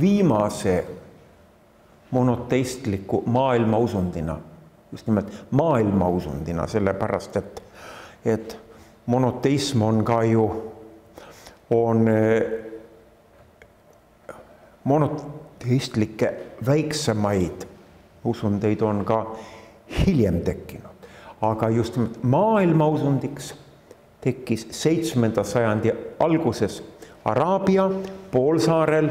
viimase monoteistliku maailmausundina, just nimelt maailmausundina, sellepärast et, et monoteism on ka ju, on monoteistlikke väiksemaid usundeid on ka hiljem tekkinud, aga just nimelt maailmausundiks tekkis seitsmenda sajandi alguses Araabia poolsaarel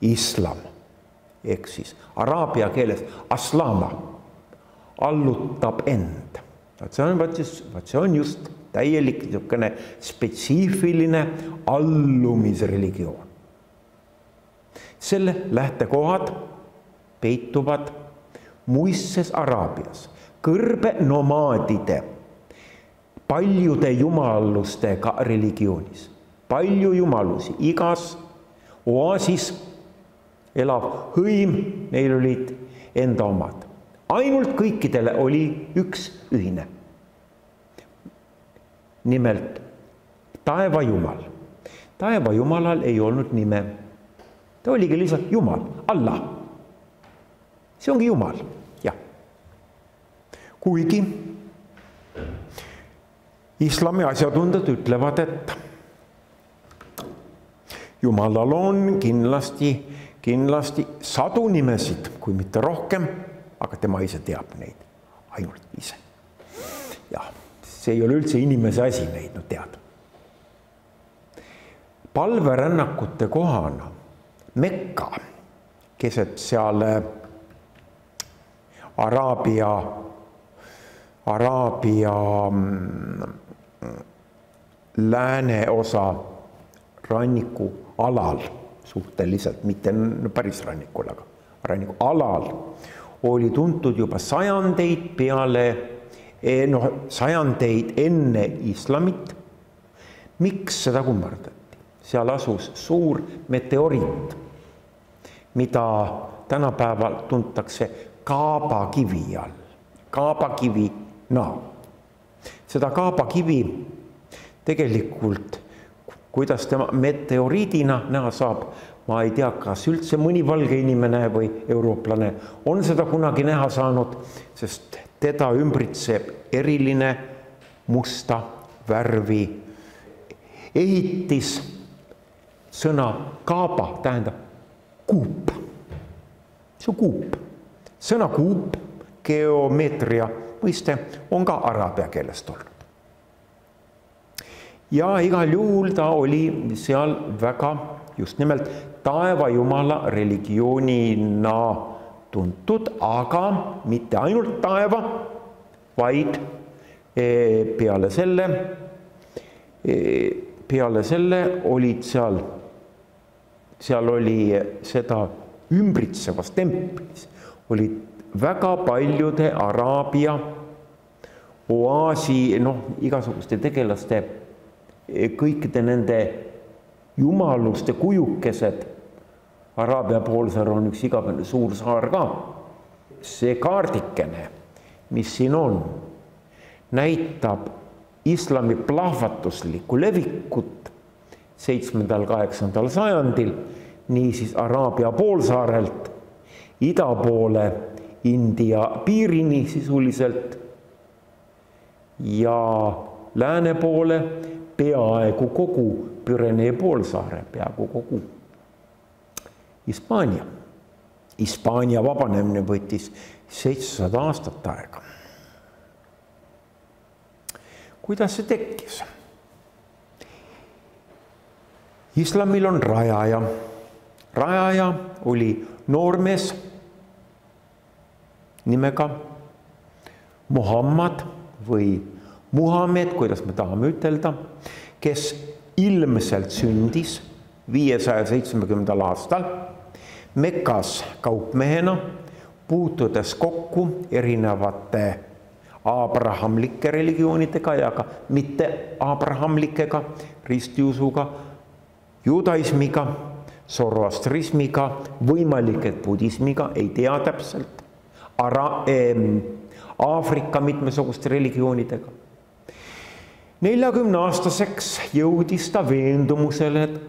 islam ehk siis araabia keeles aslama allutab end. vot see on, vot siis, vot see on just täielik niisugune spetsiifiline allumisreligioon. selle lähtekohad peituvad muistses Araabias kõrbenomaadide paljude jumalustega religioonis, palju jumalusi, igas oaasis elav hõim, neil olid enda omad. ainult kõikidele oli üks ühine. nimelt taevajumal. taevajumalal ei olnud nime. ta oligi lihtsalt Jumal, Allah. see ongi Jumal, jah. kuigi islami asjatundjad ütlevad, et Jumalal on kindlasti, kindlasti sadu nimesid, kui mitte rohkem, aga tema ise teab neid ainult ise. jah, see ei ole üldse inimese asi neid no, teada. palverännakute kohana Mekka keset seal Araabia, Araabia lääneosa rannikualal suhteliselt, mitte päris rannikul, aga rannikualal oli tuntud juba sajandeid peale, noh, sajandeid enne islamit. miks seda kummardati? seal asus suur meteoriit, mida tänapäeval tuntakse Kaaba kivi all, Kaaba kivi näo. seda Kaaba kivi tegelikult kuidas tema meteoriidina näha saab, ma ei tea, kas üldse mõni valge inimene või eurooplane on seda kunagi näha saanud, sest teda ümbritseb eriline musta värvi ehitis. sõna kaaba tähendab kuup, see on kuup, sõna kuup, geomeetria mõiste on ka araabia keelest tulnud ja igal juhul ta oli seal väga just nimelt taevajumala religioonina tuntud, aga mitte ainult taeva, vaid peale selle, peale selle olid seal, seal oli seda ümbritsevas templis. Olid väga paljude Araabia oaasi, noh, igasuguste tegelaste kõikide nende jumaluste kujukesed, Araabia poolsaar on üks igavene suur saar ka. see kaardikene, mis siin on, näitab islami plahvatuslikku levikut seitsmendal, kaheksandal sajandil, niisiis Araabia poolsaarelt ida poole India piirini sisuliselt ja lääne poole peaaegu kogu Pürenee poolsaare, peaaegu kogu Hispaania. Hispaania vabanemine võttis seitsesada aastat aega. kuidas see tekkis? islamil on rajaja. rajaja oli noormees nimega Muhammad või Muhamed, kuidas me tahame ütelda, kes ilmselt sündis viiesaja seitsmekümnendal aastal Mekas kaupmehena, puutudes kokku erinevate abrahamlike religioonidega ja ka mitte abrahamlikega, ristiusuga, judaismiga, zoroastrismiga, võimalik, et budismiga, ei tea täpselt, ara- eh,, Aafrika mitmesuguste religioonidega neljakümneaastaseks jõudis ta veendumusele, et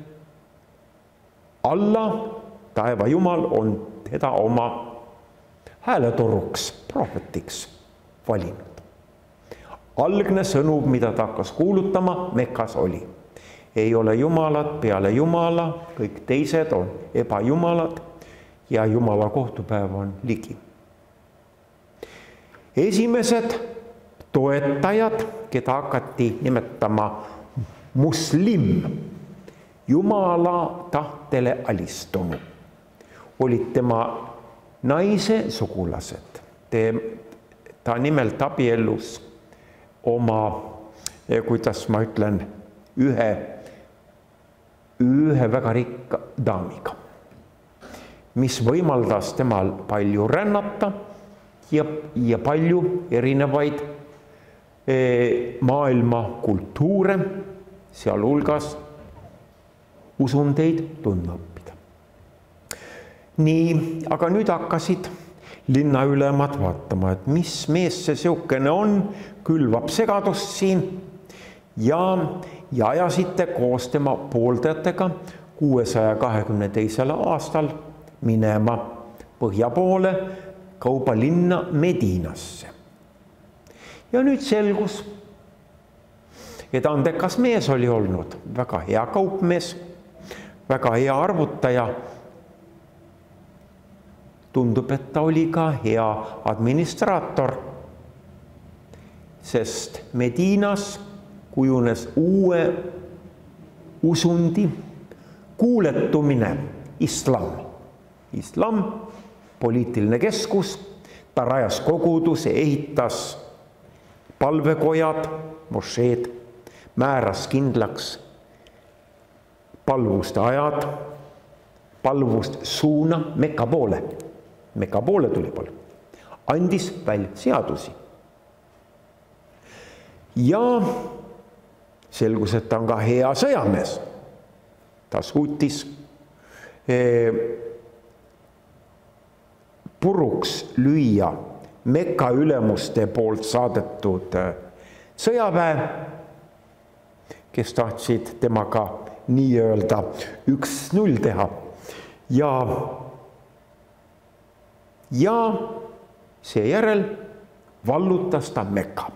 Allah taeva Jumal on teda oma hääletoruks, prohvetiks valinud. algne sõnum, mida ta hakkas kuulutama Mekas oli, ei ole Jumalat peale Jumala, kõik teised on ebajumalad ja Jumala kohtupäev on ligi. esimesed toetajad, keda hakati nimetama muslim, Jumala tahtele alistunu, olid tema naise sugulased. ta nimelt abiellus oma, kuidas ma ütlen, ühe, ühe väga rikka daamiga, mis võimaldas temal palju rännata ja, ja palju erinevaid maailma kultuure, sealhulgas usundeid tundma õppida. nii, aga nüüd hakkasid linnaülemad vaatama, et mis mees see niisugune on, külvab segadust siin ja, ja ajasite koos tema pooldajatega kuuesaja kahekümne teisel aastal minema põhja poole kaubalinna Medinasse. Ja nüüd selgus, et andekas mees oli olnud, väga hea kaupmees väga hea arvutaja. tundub, et ta oli ka hea administraator. sest Medinas kujunes uue usundi kuuletumine, islam. islam, poliitiline keskus, ta rajas koguduse, ehitas palvekojad, mošeed, määras kindlaks palvuste ajad, palvust suuna Meka poole. Meka poole tuli palv, andis välja seadusi. ja selgus, et ta on ka hea sõjamees. ta suutis eh, puruks lüüa Meka ülemuste poolt saadetud eh, sõjaväe, kes tahtsid temaga nii-öelda üks-null teha. Ja, ja seejärel vallutas ta Mekka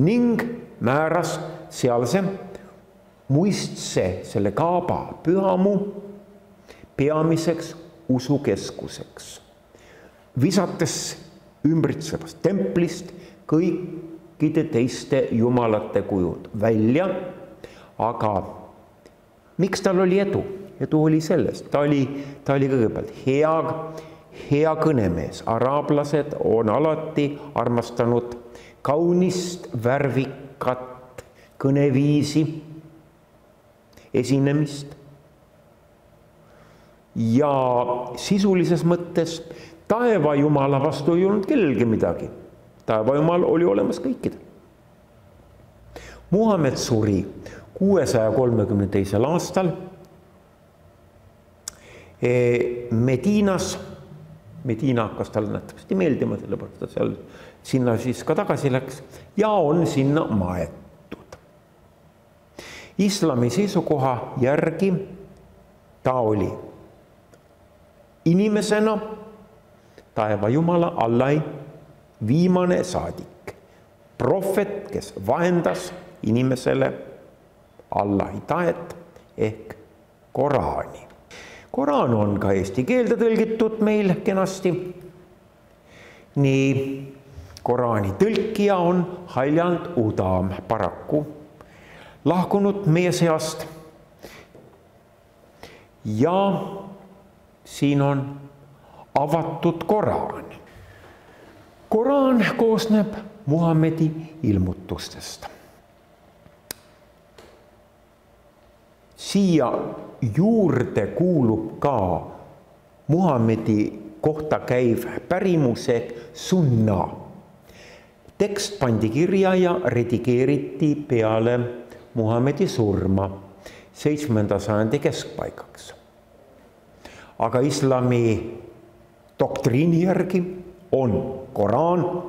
ning määras sealse muistse selle Kaaba pühamu peamiseks usukeskuseks, visates ümbritsevast templist kõikide teiste jumalate kujud välja aga miks tal oli edu? edu oli selles, ta oli, ta oli kõigepealt hea, hea kõnemees, araablased on alati armastanud kaunist, värvikat kõneviisi, esinemist. ja sisulises mõttes taevajumala vastu ei olnud kellelgi midagi. taevajumal oli olemas kõikidel. Muhamed suri kuuesaja kolmekümne teisel aastal Medinas, Medina hakkas talle nähtavasti meeldima, sellepärast ta seal, sinna siis ka tagasi läks ja on sinna maetud. islami seisukoha järgi ta oli inimesena taeva Jumala Allahi viimane saadik, prohvet, kes vahendas inimesele Allahi tahet ehk Koraani. Koraan on ka eesti keelde tõlgitud meil kenasti. nii Koraani tõlkija on Haljand Udam paraku lahkunud meie seast. ja siin on avatud Koraan. Koraan koosneb Muhamedi ilmutustest siia juurde kuulub ka Muhamedi kohta käiv pärimus ehk sunna. tekst pandi kirja ja redigeeriti peale Muhamedi surma seitsmenda sajandi keskpaigaks. aga islami doktriini järgi on Koraan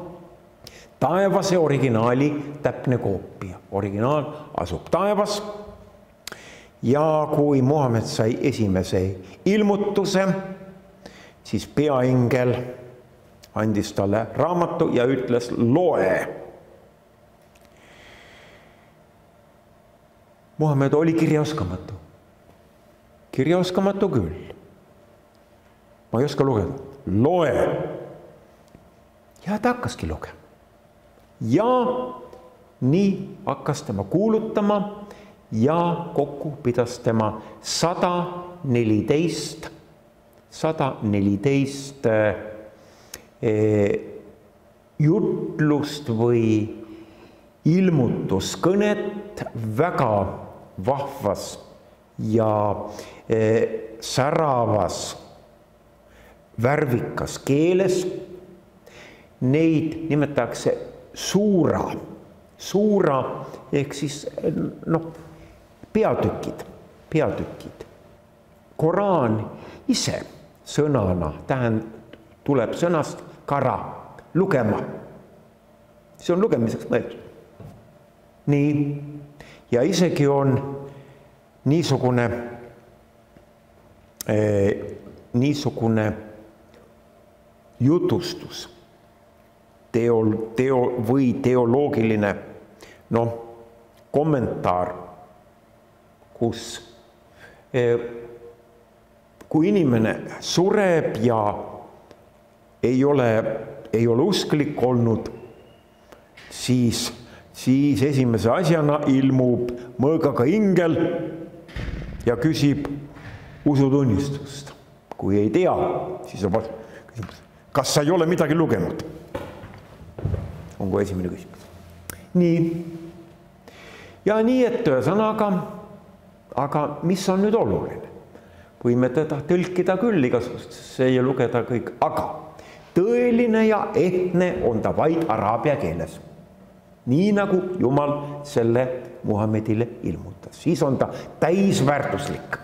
taevase originaali täpne koopia, originaal asub taevas ja kui Muhamed sai esimese ilmutuse, siis peaingel andis talle raamatu ja ütles loe. Muhamed oli kirjaoskamatu, kirjaoskamatu küll. ma ei oska lugeda, loe. ja ta hakkaski lugema. ja nii hakkas tema kuulutama ja kokku pidas tema sada neliteist, sada neliteist eh, jutlust või ilmutuskõnet väga vahvas ja eh, säravas värvikas keeles. Neid nimetatakse suura, suura ehk siis noh peatükid, peatükid. Koraan ise sõnana tähend-, tuleb sõnast kara, lugema. see on lugemiseks mõeldud. nii, ja isegi on niisugune eh,, niisugune jutustus, teol, teo või teoloogiline noh, kommentaar kus eh, kui inimene sureb ja ei ole, ei ole usklik olnud, siis, siis esimese asjana ilmub mõõgaga ingel ja küsib usutunnistust. kui ei tea, siis on küsimus, kas sa ei ole midagi lugenud? on kohe esimene küsimus. nii. ja nii, et ühesõnaga aga mis on nüüd oluline? võime teda tõlkida küll igasugustesse ja lugeda kõik, aga tõeline ja ehtne on ta vaid araabia keeles. nii nagu Jumal selle Muhamedile ilmutas, siis on ta täisväärtuslik.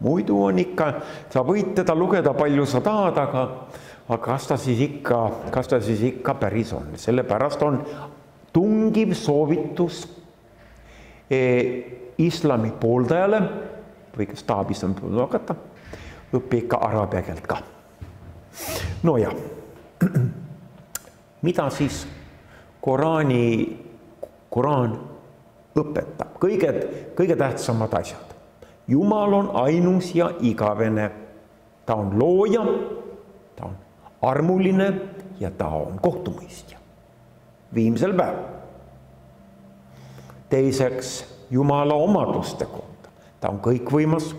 muidu on ikka, sa võid teda lugeda palju sa tahad, aga, aga kas ta siis ikka, kas ta siis ikka päris on, sellepärast on tungiv soovitus eh, islami pooldajale või kes tahab islami pooldajale hakata, õpi ikka araabia keelt ka. no ja, mida siis Koraani, Koraan õpetab, kõige, kõige tähtsamad asjad. Jumal on ainus ja igavene. ta on looja, ta on armuline ja ta on kohtumõistja viimsel päeval. teiseks Jumala omaduste kohta. ta on kõikvõimas,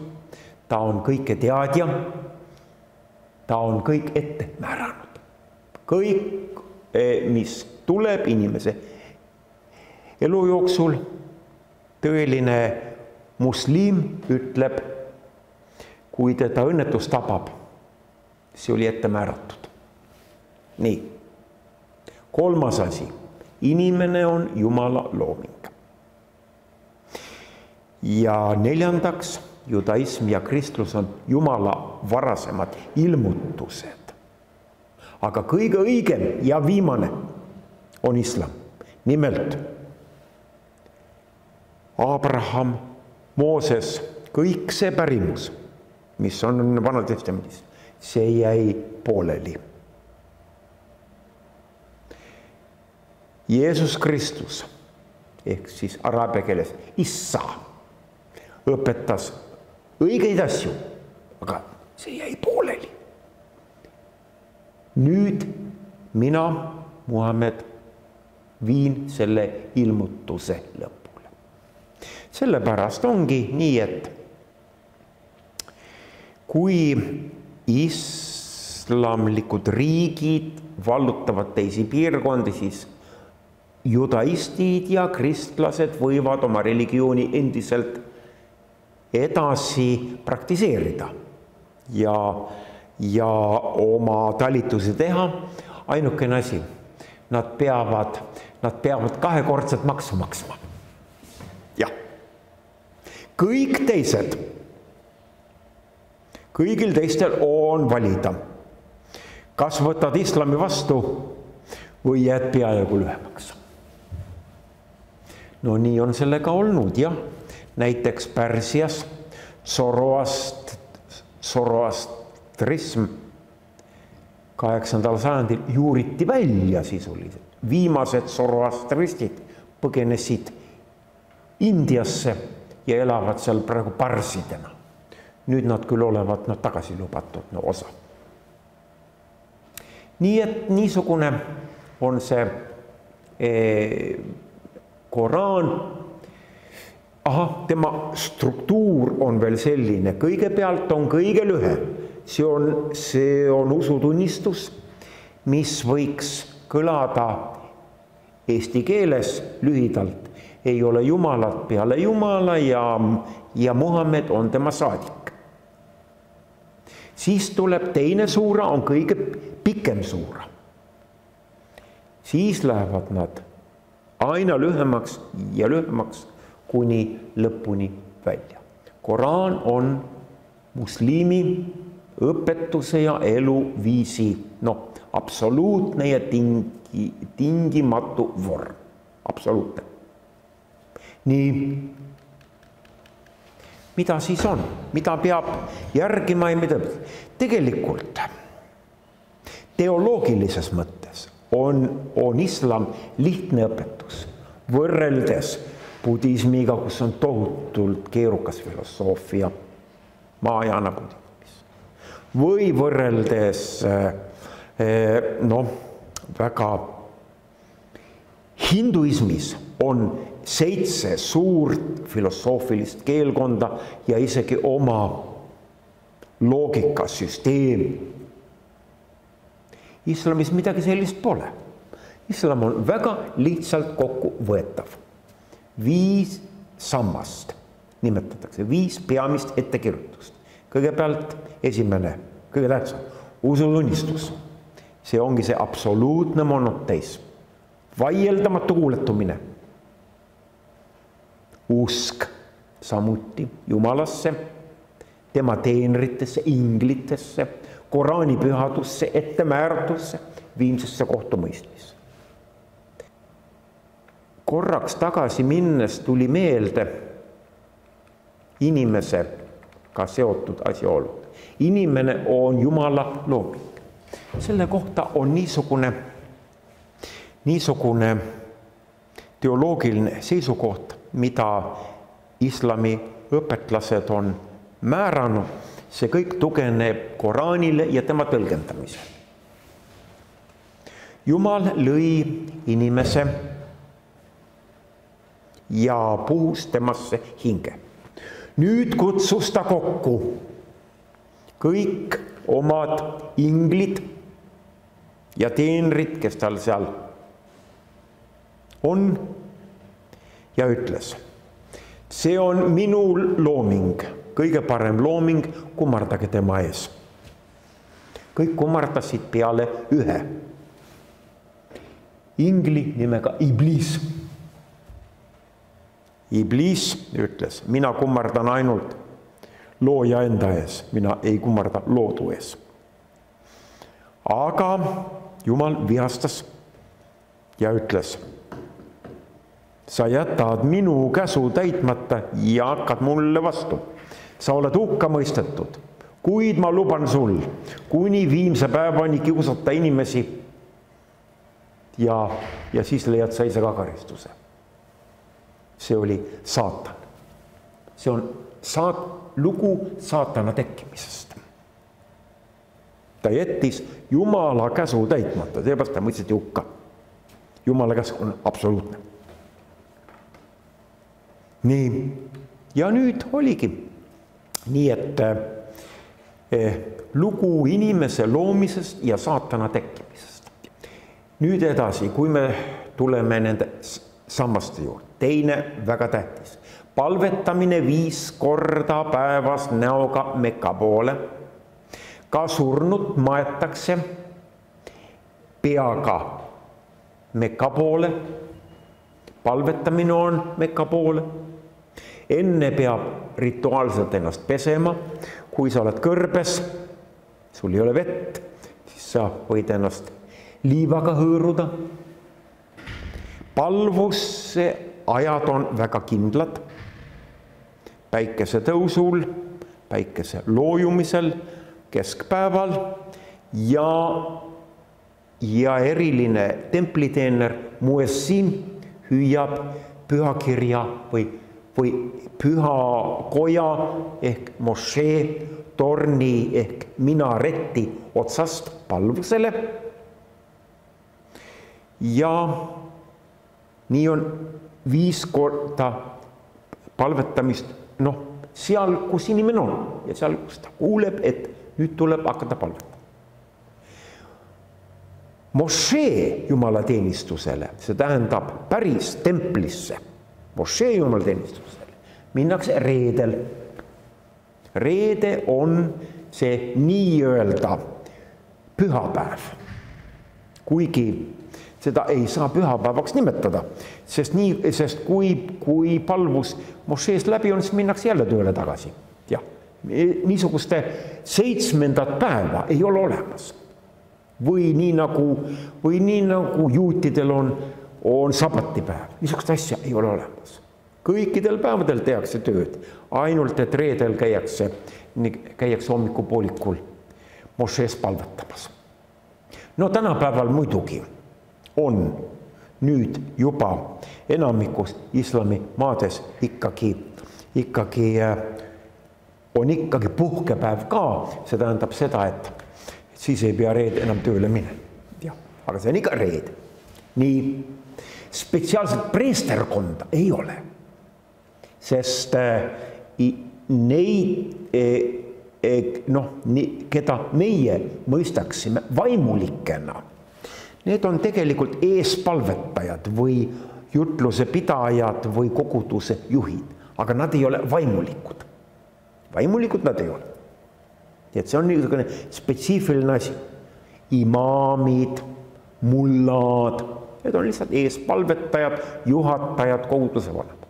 ta on kõiketeadja, ta on kõik ette määranud. kõik, eh, mis tuleb inimese elu jooksul, tõeline muslim ütleb, kui teda õnnetus tabab, see oli ette määratud. Nii. kolmas asi, inimene on Jumala looming ja neljandaks, judaism ja kristlus on Jumala varasemad ilmutused. aga kõige õigem ja viimane on islam. nimelt Abraham, Mooses, kõik see pärimus, mis on Vanal Testamendis, see jäi pooleli. Jeesus Kristus ehk siis araabia keeles issa õpetas õigeid asju, aga see jäi pooleli. nüüd mina, Muhamed, viin selle ilmutuse lõpule. sellepärast ongi nii, et kui islamlikud riigid vallutavad teisi piirkondi, siis judaistid ja kristlased võivad oma religiooni endiselt edasi praktiseerida ja, ja oma talitusi teha. ainukene asi, nad peavad, nad peavad kahekordset maksu maksma. jah, kõik teised, kõigil teistel on valida, kas võtad islami vastu või jääd peaaegu lühemaks. No nii on sellega olnud jah näiteks Pärsias Zoroast, Zoroastrism kaheksandal sajandil juuriti välja sisuliselt. viimased zoroastristid põgenesid Indiasse ja elavad seal praegu parsidena. nüüd nad küll olevat nad tagasi lubatud no osa. nii et niisugune on see eh, Koraan. ahah, tema struktuur on veel selline, kõigepealt on kõige lühem, see on, see on usutunnistus, mis võiks kõlada eesti keeles lühidalt ei ole Jumalat peale Jumala ja, ja Muhamed on tema saadik. siis tuleb teine suura, on kõige pikem suura. siis lähevad nad aina lühemaks ja lühemaks kuni lõpuni välja. Koraan on musliimi õpetuse ja eluviisi noh, absoluutne ja tingi, tingimatu vorm, absoluutne. Nii. Mida siis on, mida peab järgima ja mida? Tegelikult teoloogilises mõttes on, on islam lihtne õpetus võrreldes budismiga, kus on tohutult keerukas filosoofia, Mahajana budismis või võrreldes eh, noh, väga hinduismis on seitse suurt filosoofilist keelkonda ja isegi oma loogikasüsteem. Islamis midagi sellist pole. islam on väga lihtsalt kokkuvõetav. viis sammast nimetatakse, viis peamist ettekirjutust. kõigepealt esimene, kõige tähtsam, usutunnistus. see ongi see absoluutne monoteism, vaieldamatu kuuletumine usk samuti Jumalasse, tema teenritesse, inglitesse, Koraani pühadusse, ettemääratusse, viimsesse kohtumõistmisse. korraks tagasi minnes tuli meelde inimesega seotud asjaolud. inimene on Jumala looming. selle kohta on niisugune, niisugune teoloogiline seisukoht mida islami õpetlased on määranud, see kõik tugineb Koraanile ja tema tõlgendamisele. jumal lõi inimese ja puhus temasse hinge. nüüd kutsus ta kokku kõik omad inglid ja teenrid, kes tal seal on ja ütles, see on minu looming, kõige parem looming, kummardage tema ees. kõik kummardasid peale ühe ingli nimega Iblis. Iblis ütles, mina kummardan ainult looja enda ees, mina ei kummarda loodu ees. aga Jumal vihastas ja ütles sa jätad minu käsu täitmata ja hakkad mulle vastu. Sa oled hukka mõistetud, kuid ma luban sul kuni viimse päevani kiusata inimesi. ja, ja siis leiad sa ise ka karistuse. see oli saatan. see on saat-, lugu saatana tekkimisest. ta jättis Jumala käsu täitmata, seepärast ta mõisteti hukka. Jumala käsk on absoluutne nii, ja nüüd oligi nii, et eh, lugu inimese loomisest ja saatana tekkimisest. nüüd edasi, kui me tuleme nende sammaste juurde, teine väga tähtis, palvetamine viis korda päevas näoga Meka poole. ka surnut maetakse peaga Meka poole. palvetamine on Meka poole enne peab rituaalselt ennast pesema. kui sa oled kõrbes, sul ei ole vett, siis sa võid ennast liivaga hõõruda. palvuse ajad on väga kindlad. päikesetõusul, päikese loojumisel, keskpäeval ja, ja eriline templiteener Muessin hüüab pühakirja või, või pühakoja ehk mošee torni ehk minareti otsast palvusele. ja nii on viis korda palvetamist, noh, seal, kus inimene on ja seal, kus ta kuuleb, et nüüd tuleb hakata palvetama. Mošee jumalateenistusele, see tähendab päris templisse, mošee jumalateenistusele minnakse reedel. reede on see nii-öelda pühapäev, kuigi seda ei saa pühapäevaks nimetada, sest nii, sest kui, kui palvus mošeest läbi on, siis minnakse jälle tööle tagasi. jah, niisuguste seitsmendat päeva ei ole olemas. või nii nagu, või nii nagu juutidel on, on sabatipäev, niisugust asja ei ole olemas. kõikidel päevadel tehakse tööd, ainult et reedel käiakse, käiakse hommikupoolikul mošees palvetamas. no tänapäeval muidugi on nüüd juba enamikus islamimaades ikkagi, ikkagi on ikkagi puhkepäev ka, see tähendab seda, et siis ei pea reede enam tööle minema. jah, aga see on iga reede. nii, spetsiaalset preesterkonda ei ole, sest neid noh, keda meie mõistaksime vaimulikena Need on tegelikult eespalvetajad või jutluse pidajad või koguduse juhid, aga nad ei ole vaimulikud. vaimulikud nad ei ole. nii et see on niisugune spetsiifiline asi. imaamid, mullad, need on lihtsalt eespalvetajad, juhatajad, koguduse vanemad.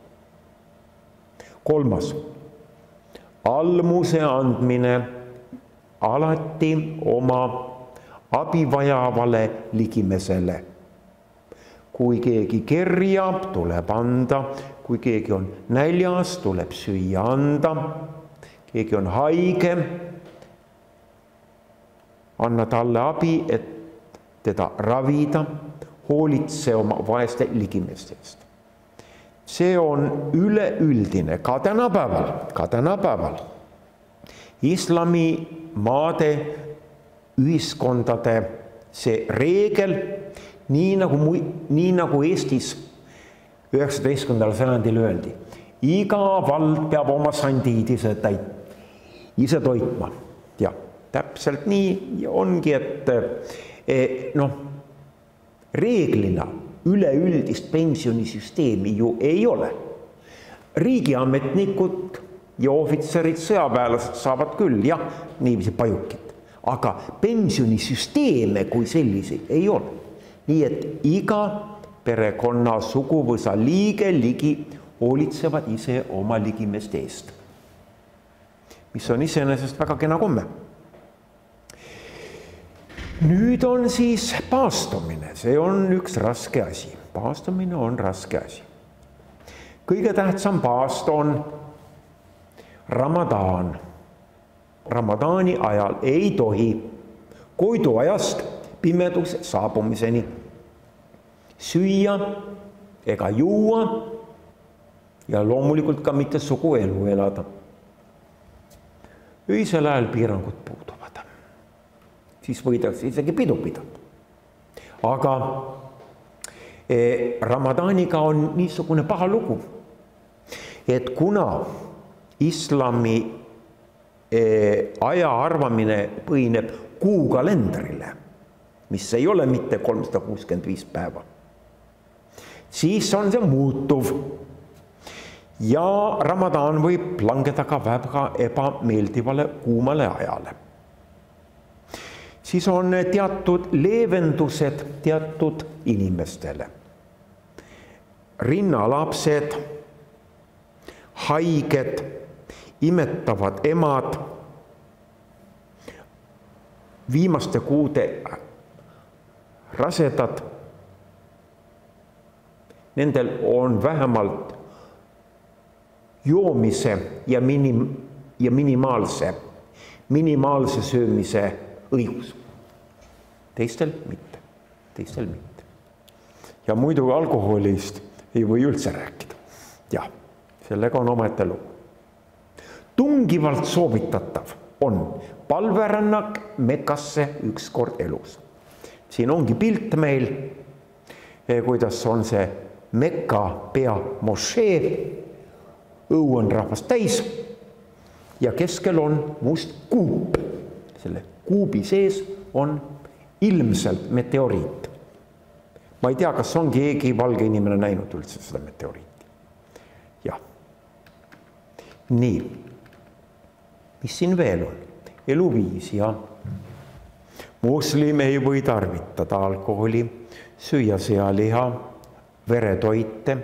kolmas, almuse andmine alati oma abi vajavale ligimesele. kui keegi kerjab, tuleb anda, kui keegi on näljas, tuleb süüa anda, keegi on haige, anna talle abi, et teda ravida, hoolitse oma vaeste ligimeste eest. see on üleüldine ka tänapäeval, ka tänapäeval islamimaade ühiskondade see reegel, nii nagu, nii nagu Eestis üheksateistkümnendal sajandil öeldi, iga vald peab oma sandiid ise täit-, ise toitma. jah, täpselt nii ongi, et eh, noh, reeglina üleüldist pensionisüsteemi ju ei ole. riigiametnikud ja ohvitserid, sõjaväelased saavad küll jah, niiviisi pajukit aga pensionisüsteeme kui selliseid ei ole. nii et iga perekonna suguvõsa liige ligi hoolitsevad ise oma ligimeste eest. mis on iseenesest väga kena komme. Nüüd on siis paastumine, see on üks raske asi, paastumine on raske asi. kõige tähtsam paast on Ramadaan Ramadaani ajal ei tohi koiduajast pimeduse saabumiseni süüa ega juua ja loomulikult ka mitte suguelu elada. öisel ajal piirangud puuduvad, siis võidakse isegi pidu pidada. aga eh, Ramadaaniga on niisugune paha lugu, et kuna islami Eh, aja arvamine põhineb kuukalendrile, mis ei ole mitte kolmsada kuuskümmend viis päeva. siis on see muutuv. ja Ramadan võib langeda ka väga ebameeldivale kuumale ajale. Siis on teatud leevendused teatud inimestele. rinnalapsed, haiged imetavad emad viimaste kuude rasedad, nendel on vähemalt joomise ja minim- ja minimaalse, minimaalse söömise õigus. Teistel mitte, teistel mitte. ja muidu alkoholist ei või üldse rääkida. jah, sellega on omaette lugu. tungivalt soovitatav on palverännak Mekasse üks kord elus. siin ongi pilt meil, kuidas on see Mekka pea mošee, õu on rahvast täis ja keskel on must kuup. selle kuubi sees on ilmselt meteoriit. ma ei tea, kas on keegi valge inimene näinud üldse seda meteoriiti. jah. nii, mis siin veel on? eluviis ja moslem ei või tarvitada alkoholi, süüa sealiha, veretoite,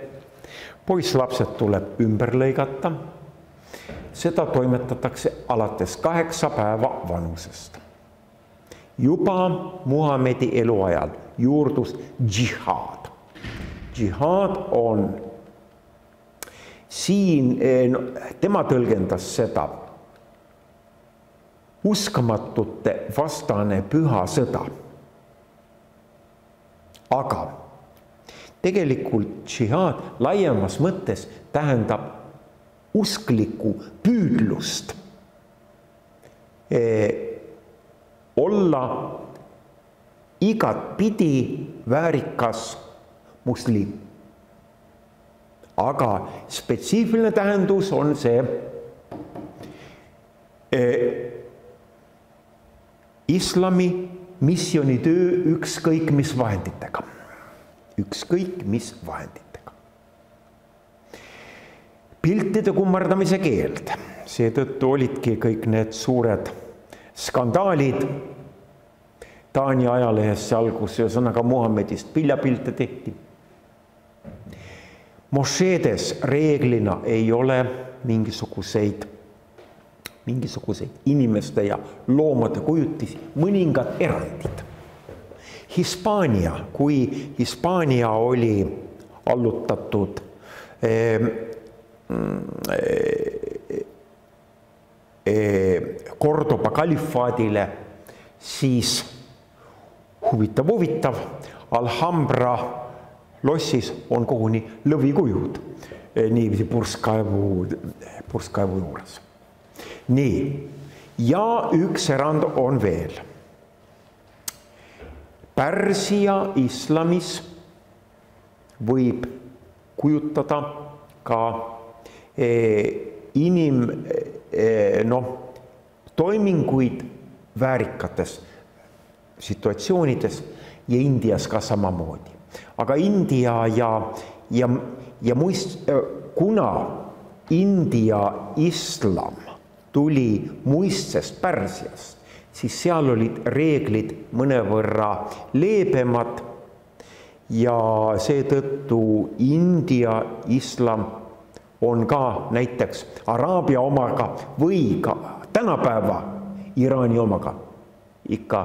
poisslapsed tuleb ümber lõigata. seda toimetatakse alates kaheksa päeva vanusest. Juba Muhamedi eluajal juurdus džihaad. džihaad on siin, no tema tõlgendas seda uskamatute vastane püha sõda. aga tegelikult džihaad laiemas mõttes tähendab usklikku püüdlust e, olla igatpidi väärikas moslem. aga spetsiifiline tähendus on see e, islami missioonitöö ükskõik mis vahenditega, ükskõik mis vahenditega. piltide kummardamise keeld, seetõttu olidki kõik need suured skandaalid. Taani ajalehes see algus, ühesõnaga Muhamedist viljapilte tehti. mošeedes reeglina ei ole mingisuguseid mingisuguseid inimeste ja loomade kujutisi, mõningad erandid. Hispaania, kui Hispaania oli allutatud eh, eh, Cordoba kalifaadile, siis huvitav, huvitav, Alhambra lossis on koguni lõvikujud. Eh, niiviisi purskkaevu, purskkaevu juures. Nii, ja üks erand on veel. Pärsia islamis võib kujutada ka eh, inim eh, noh, toiminguid väärikates situatsioonides ja Indias ka samamoodi. aga India ja, ja, ja muist-, kuna India islam tuli muistsest Pärsiast, siis seal olid reeglid mõnevõrra leebemad ja seetõttu India islam on ka näiteks Araabia omaga või ka tänapäeva Iraani omaga ikka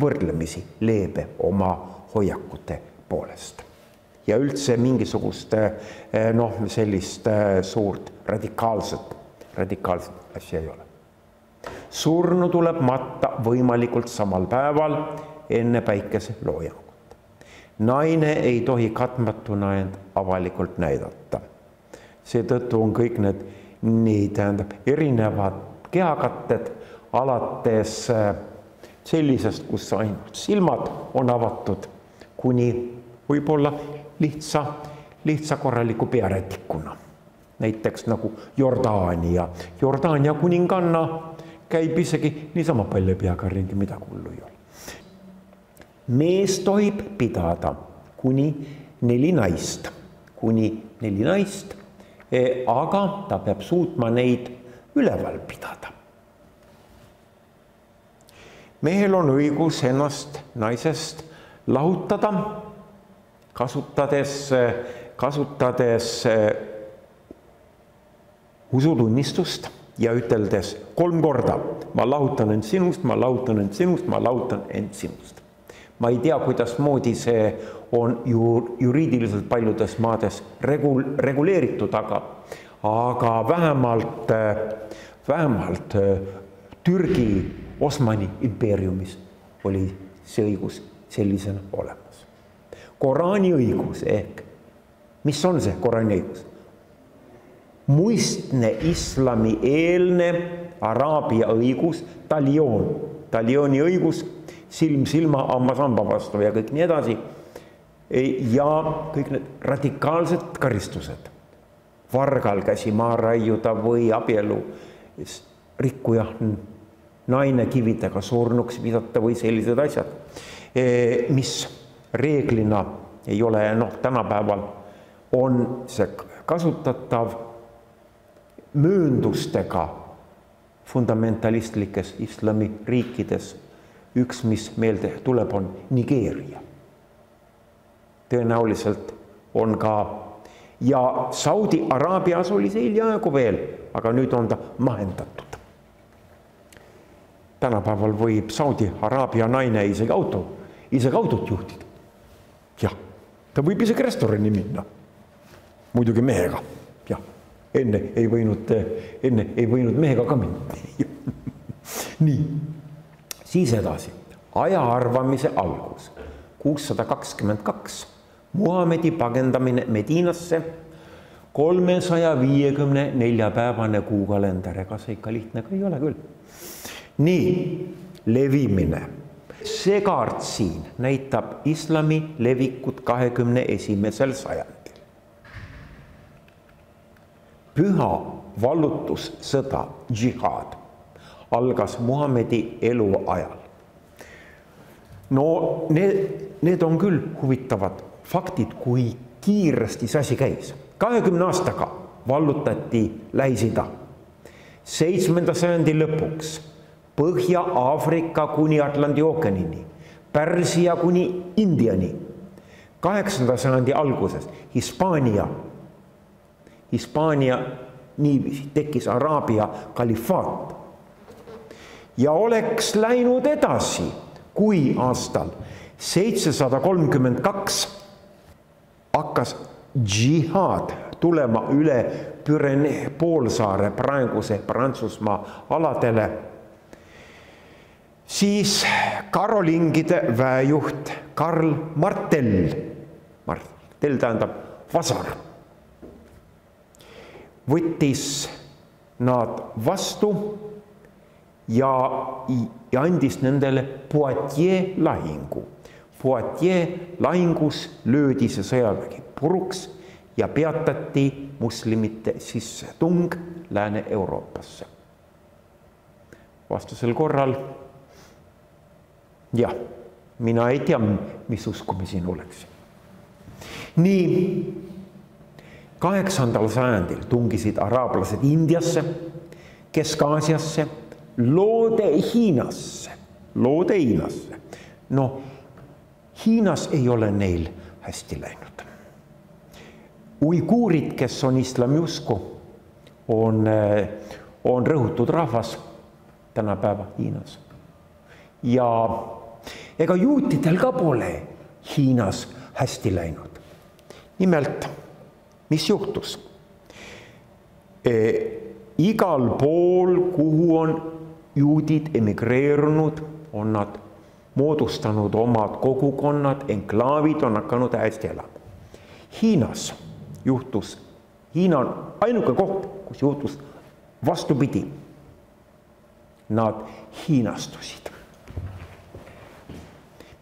võrdlemisi leebe oma hoiakute poolest. ja üldse mingisugust eh, noh, sellist eh, suurt radikaalset radikaalset asja ei ole. surnu tuleb matta võimalikult samal päeval enne päikeseloojangut. naine ei tohi katmatuna end avalikult näidata. seetõttu on kõik need nii, tähendab erinevad kehakatted alates äh, sellisest, kus ainult silmad on avatud, kuni võib-olla lihtsa, lihtsa korraliku pearätikuna näiteks nagu Jordaania. Jordaania kuninganna käib isegi niisama palja peaga ringi, midagi hullu ei ole. mees tohib pidada kuni neli naist, kuni neli naist, aga ta peab suutma neid üleval pidada. mehel on õigus ennast naisest lahutada, kasutades, kasutades usutunnistust ja üteldes kolm korda, ma lahutan end sinust, ma lahutan end sinust, ma lahutan end sinust. ma ei tea, kuidasmoodi see on ju juriidiliselt paljudes maades regul-, reguleeritud, aga, aga vähemalt, vähemalt Türgi Osmani impeeriumis oli see õigus sellisena olemas. Koraani õigus ehk, mis on see Koraani õigus? muistne islami eelne araabia õigus, taljoon, taljooni õigus, silm silma, hammas hamba vastu ja kõik nii edasi. Ja kõik need radikaalsed karistused, vargal käsi maha raiuda või abielu rikkuja naine kividega surnuks visata või sellised asjad, mis reeglina ei ole noh, tänapäeval on see kasutatav mööndustega fundamentalistlikes islamiriikides. üks, mis meelde tuleb, on Nigeeria. Tõenäoliselt on ka. Ja Saudi Araabias oli see hiljaaegu veel, aga nüüd on ta mahendatud. Tänapäeval võib Saudi Araabia naine isegi auto, isegi autot juhtida. jah, ta võib isegi restorani minna. muidugi mehega, jah, enne ei võinud, enne ei võinud mehega ka minna. Nii, siis edasi, aja arvamise algus, kuussada kakskümmend kaks, Muhamedi pagendamine Medinasse, kolmesaja viiekümne nelja päevane kuukalender, ega see ikka lihtne ka ei ole küll nii, levimine. see kaart siin näitab islami levikut kahekümne esimesel sajandil. püha vallutussõda, džihaad, algas Muhamedi eluajal. no need, need on küll huvitavad faktid, kui kiiresti see asi käis. kahekümne aastaga vallutati Lähis-Ida. seitsmenda sajandi lõpuks Põhja-Aafrika kuni Atlandi ookeanini, Pärsia kuni Indiani. kaheksanda sajandi alguses Hispaania, Hispaania niiviisi tekkis Araabia kalifaat. ja oleks läinud edasi, kui aastal seitsesada kolmkümmend kaks hakkas džihaad tulema üle Pürenee poolsaare praeguse Prantsusmaa aladele. Siis karolingide väejuht Karl Martell, Martell tähendab vasar, võttis nad vastu ja, ja andis nendele Poitiers lahingu. Poitiers lahingus löödi see sõjavägi puruks ja peatati moslemite sissetung Lääne-Euroopasse. vastasel korral jah, mina ei tea, mis usku me siin oleks. nii, kaheksandal sajandil tungisid araablased Indiasse, Kesk-Aasiasse, Loode-Hiinasse, Loode-Hiinasse. noh, Hiinas ei ole neil hästi läinud. uiguurid, kes on islamiusku, on, on rõhutud rahvas tänapäeva Hiinas ja ega juutidel ka pole Hiinas hästi läinud. nimelt, mis juhtus e,? igal pool, kuhu on juudid emigreerunud, on nad moodustanud omad kogukonnad, enklaavid on hakanud hästi elama. Hiinas juhtus, Hiina on ainuke koht, kus juhtus vastupidi. Nad hiinastusid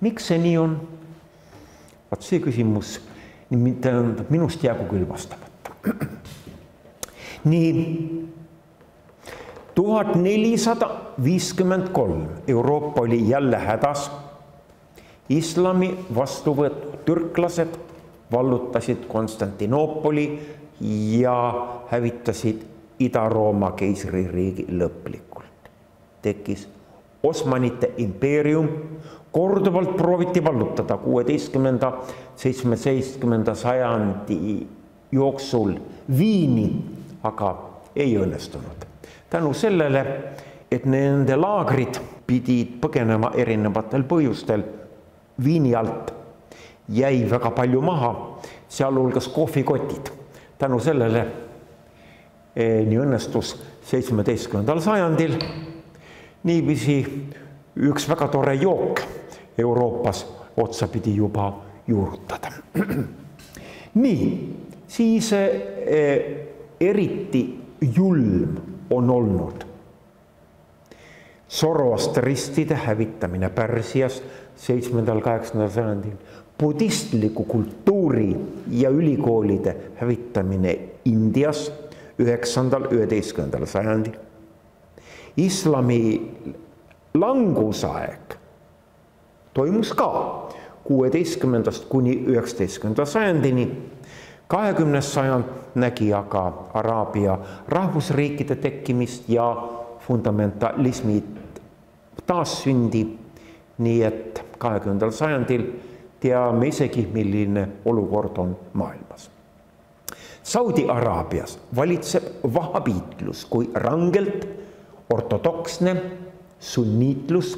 miks see nii on? vot see küsimus tähendab minust jäägu küll vastamata. nii, tuhat nelisada viiskümmend kolm Euroopa oli jälle hädas. islami vastu võetud türklased vallutasid Konstantinoopoli ja hävitasid Ida-Rooma keisririigi lõplikult. tekkis Osmanite impeerium, korduvalt prooviti vallutada kuueteistkümnenda, seitsmeteistkümnenda sajandi jooksul Viini, aga ei õnnestunud. Tänu sellele, et nende laagrid pidid põgenema erinevatel põhjustel Viini alt, jäi väga palju maha, sealhulgas kohvikotid. tänu sellele eh, nii õnnestus seitsmeteistkümnendal sajandil niiviisi üks väga tore jook Euroopas otsapidi juba juurutada. nii, siis eh, eriti julm on olnud soroastristide hävitamine Pärsias seitsmendal, kaheksandal sajandil, budistliku kultuuri ja ülikoolide hävitamine Indias üheksandal, üheteistkümnendal sajandil. islami langusaeg toimus ka kuueteistkümnendast kuni üheksateistkümnenda sajandini. Kahekümnes sajand nägi aga Araabia rahvusriikide tekkimist ja fundamentalismi taassündi. nii et kahekümnendal sajandil teame isegi, milline olukord on maailmas. Saudi Araabias valitseb vahabiitlus kui rangelt ortodoksne sunniitlus,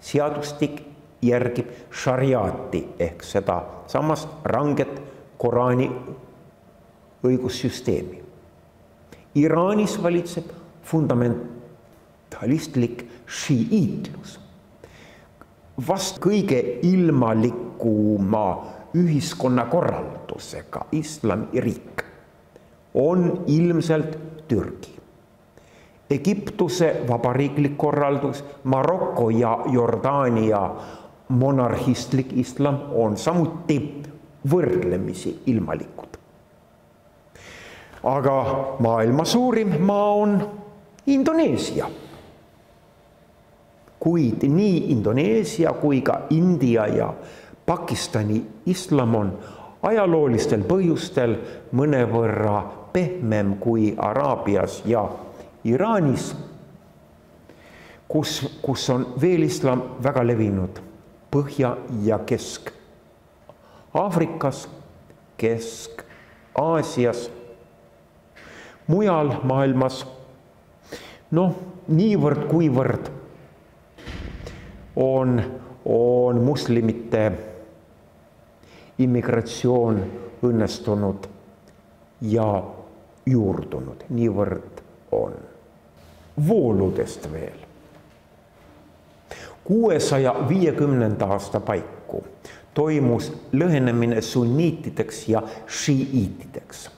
seadustik järgib šariaati ehk seda samast ranget Koraani õigussüsteemi. Iraanis valitseb fundamentalistlik šiiitlus. vast kõige ilmalikuma ühiskonnakorraldusega islamiriik on ilmselt Türgi. Egiptuse vabariiklik korraldus, Maroko ja Jordaania monarhistlik islam on samuti võrdlemisi ilmalikud. Aga maailma suurim maa on Indoneesia. kuid nii Indoneesia kui ka India ja Pakistani islam on ajaloolistel põhjustel mõnevõrra pehmem kui Araabias ja Iraanis, kus, kus on veel islam väga levinud Põhja- ja Kesk-Aafrikas, Kesk-Aasias, mujal maailmas noh, niivõrd-kuivõrd on, on moslemite immigratsioon õnnestunud ja juurdunud, niivõrd on. vooludest veel kuuesaja viiekümnenda aasta paiku toimus lõhenemine sunniitideks ja šiiitideks.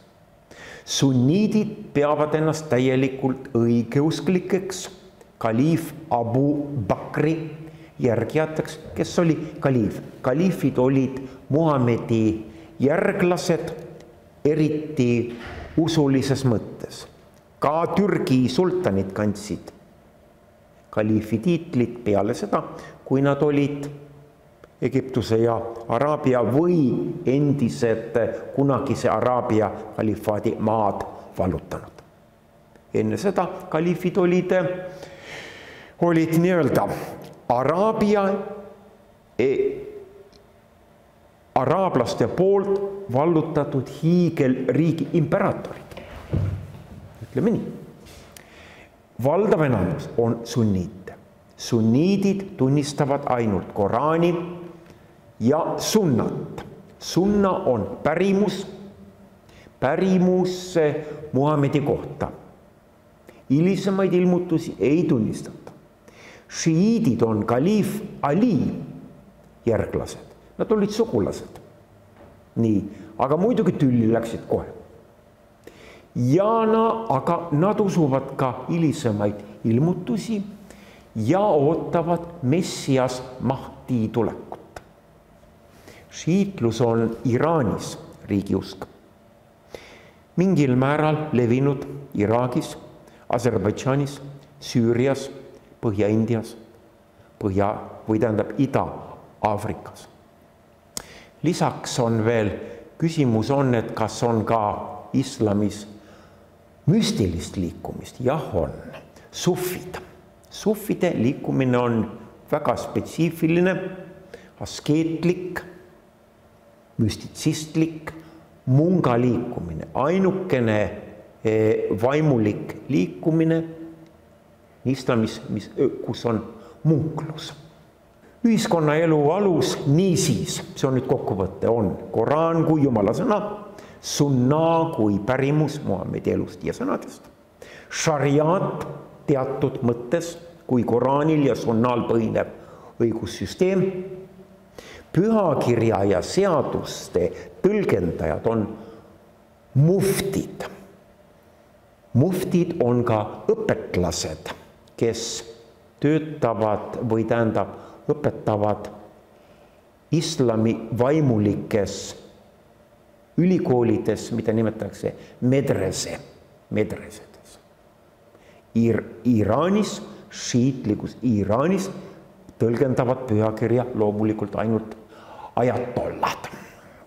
Sunniidid peavad ennast täielikult õigeusklikeks kaliif Abu Bakri järgijateks, kes oli kaliif. kaliifid olid Muhamedi järglased, eriti usulises mõttes. ka Türgi sultanid kandsid kaliifi tiitlit peale seda, kui nad olid Egiptuse ja Araabia või endised kunagise Araabia kalifaadi maad vallutanud. enne seda kaliifid olid, olid nii-öelda Araabia e, araablaste poolt vallutatud hiigelriigi imperaatorid. ütleme nii valdav enamus on sunniite. sunniidid tunnistavad ainult Koraani ja sunnat. sunna on pärimus, pärimus Muhamedi kohta. hilisemaid ilmutusi ei tunnistata. šiiidid on kaliif Ali järglased, nad olid sugulased. nii, aga muidugi tülli läksid kohe ja na, aga nad usuvad ka hilisemaid ilmutusi ja ootavad Messias Mahdi tulekut. Šiitlus on Iraanis riigiusk, mingil määral levinud Iraagis, Aserbaidžaanis, Süürias, Põhja-Indias, Põhja või tähendab Ida-Aafrikas. lisaks on veel küsimus on, et kas on ka islamis müstilist liikumist, jah, on. sufid, sufide liikumine on väga spetsiifiline, askeetlik, müstitsistlik, munga liikumine, ainukene eh, vaimulik liikumine islamis, mis, kus on munklus. ühiskonnaelu alus niisiis, see on nüüd kokkuvõte, on Koraan kui jumala sõna sunna kui pärimus Muhamedi elust ja sõnadest šariaat teatud mõttes kui Koraanil ja sunnal põhinev õigussüsteem. Pühakirja ja seaduste tõlgendajad on muftid. muftid on ka õpetlased, kes töötavad või tähendab, õpetavad islami vaimulikes ülikoolides, mida nimetatakse medrese, medresedes Ir. Iraanis, šiitlikus Iraanis tõlgendavad pühakirja loomulikult ainult ajatollad,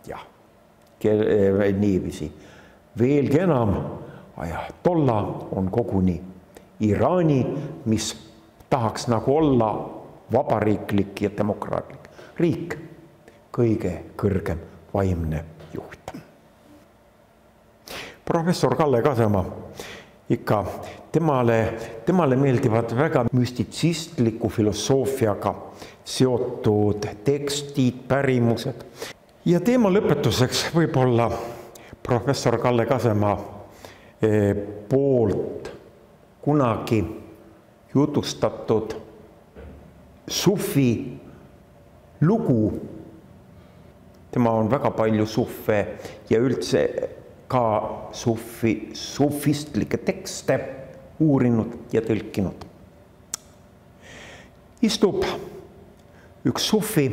jah, niiviisi. veelgi enam, ajatolla on koguni Iraani, mis tahaks nagu olla vabariiklik ja demokraatlik riik, kõige kõrgem vaimne juht. professor Kalle Kasemaa ikka temale, temale meeldivad väga müstitsistliku filosoofiaga seotud tekstid, pärimused. ja teema lõpetuseks võib-olla professor Kalle Kasemaa eh, poolt kunagi jutustatud sufi lugu. tema on väga palju suffe ja üldse ka sufi, sufistlikke tekste uurinud ja tõlkinud. istub üks sufi,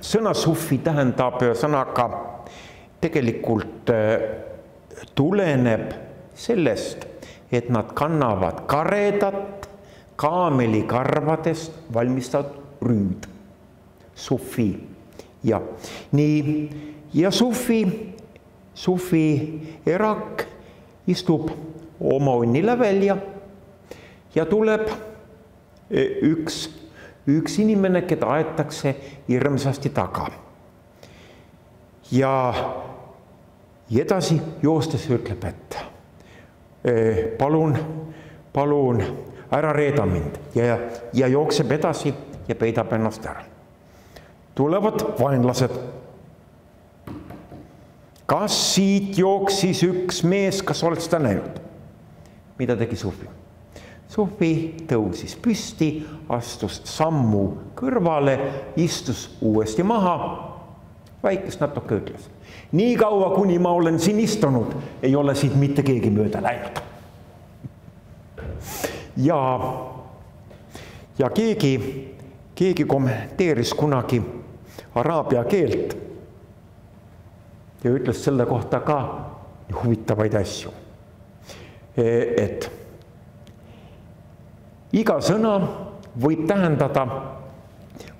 sõna sufi tähendab ühesõnaga tegelikult äh, tuleneb sellest, et nad kannavad karedat kaamelikarvadest valmistatud rüüd, sufi. Ja nii. Ja sufi sufi erak istub oma õnnilävel ja, ja tuleb e, üks, üks inimene, keda aetakse hirmsasti taga. ja edasi joostes ütleb, et e, palun, palun ära reeda mind ja, ja jookseb edasi ja peidab ennast ära. tulevad vaenlased kas siit jooksis üks mees, kas oled seda näinud? Mida tegi Sufi? Sufi tõusis püsti, astus sammu kõrvale, istus uuesti maha, väikest natuke ütles. nii kaua, kuni ma olen siin istunud, ei ole siit mitte keegi mööda läinud. ja, ja keegi, keegi kommenteeris kunagi araabia keelt ja ütles selle kohta ka huvitavaid asju. E, et iga sõna võib tähendada,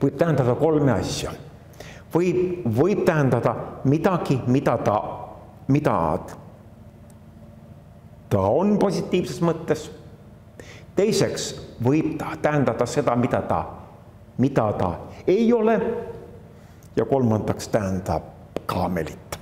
võib tähendada kolme asja. võib, võib tähendada midagi, mida ta, mida ta on positiivses mõttes. teiseks võib ta tähendada seda, mida ta, mida ta ei ole. ja kolmandaks tähendab kaamelit